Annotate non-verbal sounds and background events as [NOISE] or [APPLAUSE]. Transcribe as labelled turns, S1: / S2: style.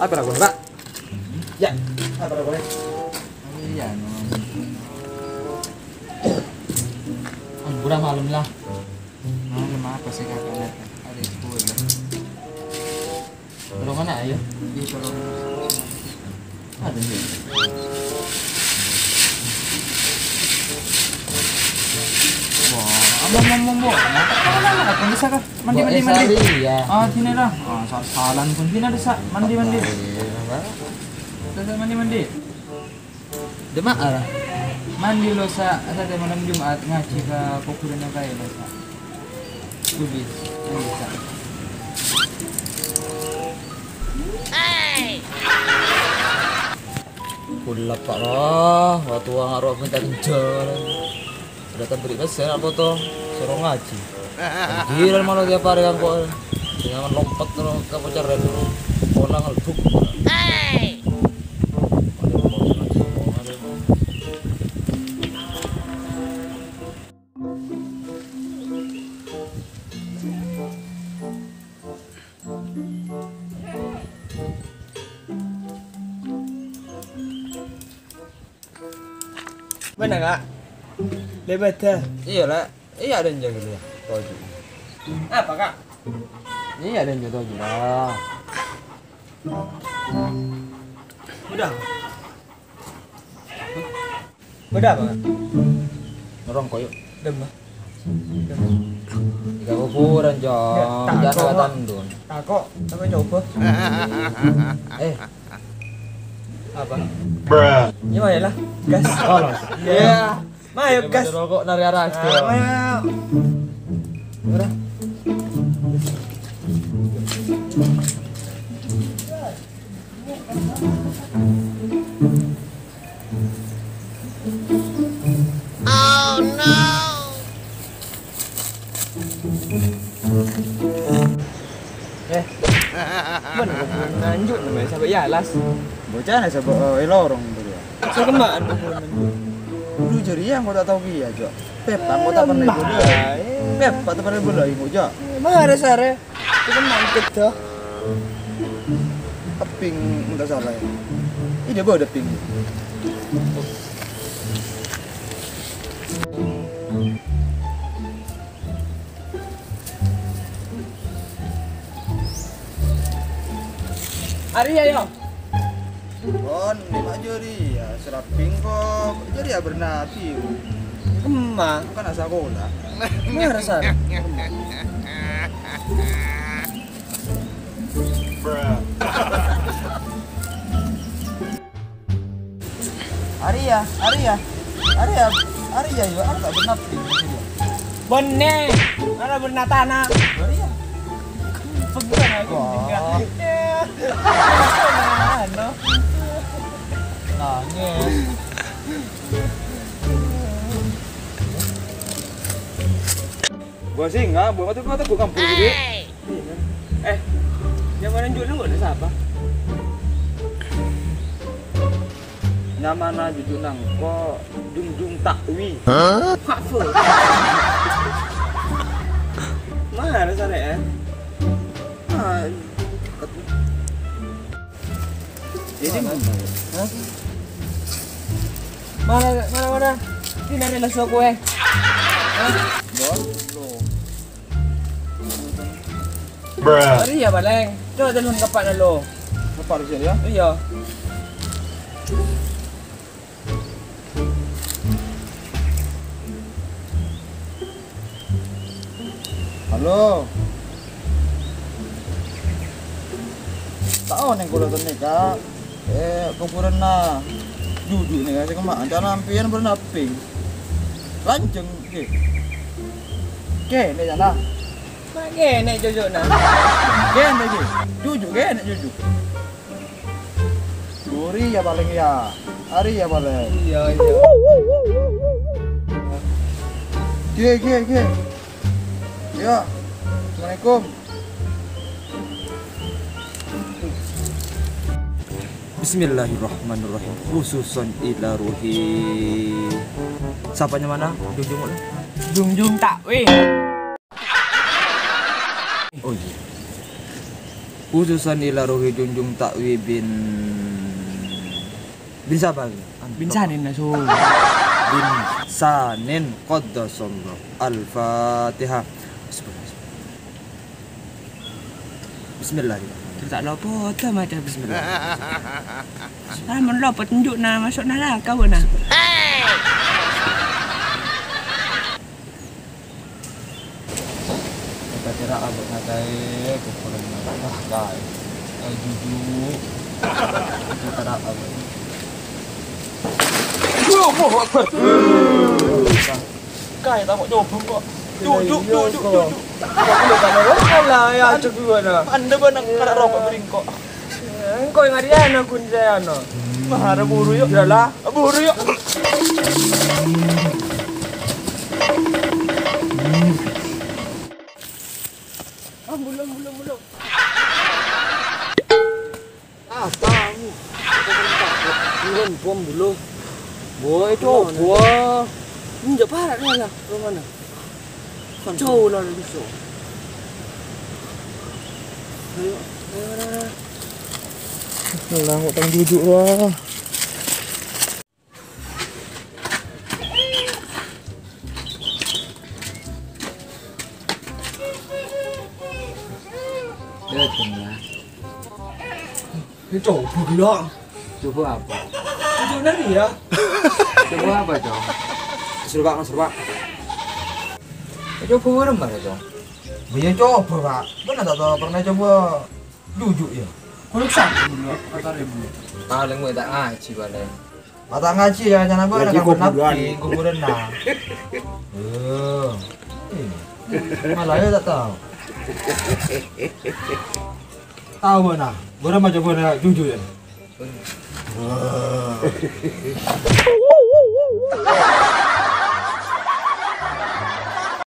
S1: Apa nak Pak? Ya, apa nak
S2: Iya, no. Ang bura malam lah. Malam apa sih kakak? Ada sepuluh. Kalau mana ayo? Di kalau ada nih. Mau mau mau. Mana pun bisa kah? Mandi mandi mandi.
S1: Iya.
S2: Ah, sini dah. Ah, saat salan pun sini ada sa mandi mandi. Saya mandi mandi.
S1: Demak arah.
S2: Mandi lo sa sa de malam Jumat ngaji ke kuburan kayak lo sa. Kubis. Mandi sa.
S1: Pula pak lah, waktu orang arwah minta kejar. Sudah terberi besar apa tuh? Suruh ngaji. Gila malah tiap hari kan kok. Jangan lompat terus ke pacaran dulu. Pulang ngelduk.
S3: Mana kak? Lebat dah.
S1: Iya lah, iya ada yang jaga dia. Toju.
S3: Apa kak?
S1: Iya ada yang jaga toju lah.
S3: Udah. Udah apa?
S1: Orang koyo.
S3: Demah.
S1: Tiga kuburan
S3: Ya, tak
S1: Jangan
S3: kok.
S1: katan dun.
S3: Tak kok. Tapi coba. [LAUGHS]
S1: Eh,
S3: Apa?
S4: Bruh.
S3: Ya mana lah. Gas.
S1: kolos.
S3: Iya. Mayo gas.
S1: Rokok nari arah.
S3: Ah, Mayo. Udah. Eh, mana kuburan nanjuk namanya sampai ya las.
S1: Bocah nih sebab eh lorong Dulu jadi yang kau tak tahu kia jo. Pepa kau tak pernah ibu dia. Pepa tak pernah ibu lah ibu jo.
S3: Emang ada sare? Kita mangkit tuh.
S1: Ping enggak salah ya. Ini dia bawa ping.
S3: Arya yo.
S1: Kon, ini mah jadi ya seraping kok. Jadi ya bernati. Kan sekolah. [LAUGHS]
S3: Emang ada sare?
S4: Bruh.
S1: Arya, Arya, Arya, Arya yo, aku tak bernati.
S3: Bone. Ada benar tanah.
S1: Arya.
S3: Pegang aku
S1: Gua sih enggak, buat waktu waktu gua kampung gitu.
S3: Eh, yang mana jual lu ada siapa?
S1: Nama na jujur nang ko jungjung takwi.
S3: Pak Fu. Mana ada sare eh?
S1: Ah, Ini
S3: Hah? Mana mana mana? Sini ada laso kue.
S4: Bruh.
S3: Ari ya baleng. Coba dalun kapat na lo.
S1: apa harus ya?
S3: Iya.
S1: Halo. Tahu nih kalau tadi kak. Eh, kuburan na. Jujur nih kasih kemak. Jangan lampian bernaping. Lanceng, ke. Ke, ini jangan.
S3: Mage nek jojo na.
S1: Ke, ini ke. Jujur, ke, ini jujur. Duri ya paling ya. Hari ya paling.
S3: Iya iya.
S1: Ke, ke, ke. Ya. Assalamualaikum. Bismillahirrahmanirrahim. Khususon ila ruhi. Sapanya mana? Junjung mana?
S3: Jungjung tak weh.
S1: Oh iya. khususan ila ruhi junjung takwi bin bin siapa?
S2: Bin Sanin na so.
S1: bin sanin qaddasallah al-fatihah Bismillah
S2: Tak lupa tu macam bismillah. Sama lo petunjuk na masuk na lah kau na.
S1: kira abad ngatai kukuran nah guys eh jujur kita kira abad
S3: Kai tak mau coba kok. Duduk, duduk, duduk. Aku kan lah ya cek gua na.
S2: Anda benang kada rokok beringkok.
S3: Engkau yang ada anak kun saya no.
S2: Mahara buru yuk.
S3: Yalah,
S2: Buru yuk.
S3: Ah tahu. Turun bom dulu. Boy coba. Ini parah dah lah. Ke mana? Jauh lah dari so. Ayo, ayo, ayo.
S1: Alah, utang duduk lah.
S2: Datanglah.
S3: Ini coba gila.
S2: Coba apa?
S3: Itu dari ya.
S2: Coba apa dong?
S1: Suruh pak.
S2: Coba mana mana dong?
S1: Banyak coba pak. Benar tak tahu pernah coba duduk ya.
S2: Kalau sakit dulu, kata ribu. Paling mau tak ngaji paling.
S1: Mata ngaji ya, jangan apa nak
S3: kuburan.
S1: kuburan nah. Eh, malah ya tak tahu tahu mana? Gua mah coba na jujur ya? [LAUGHS]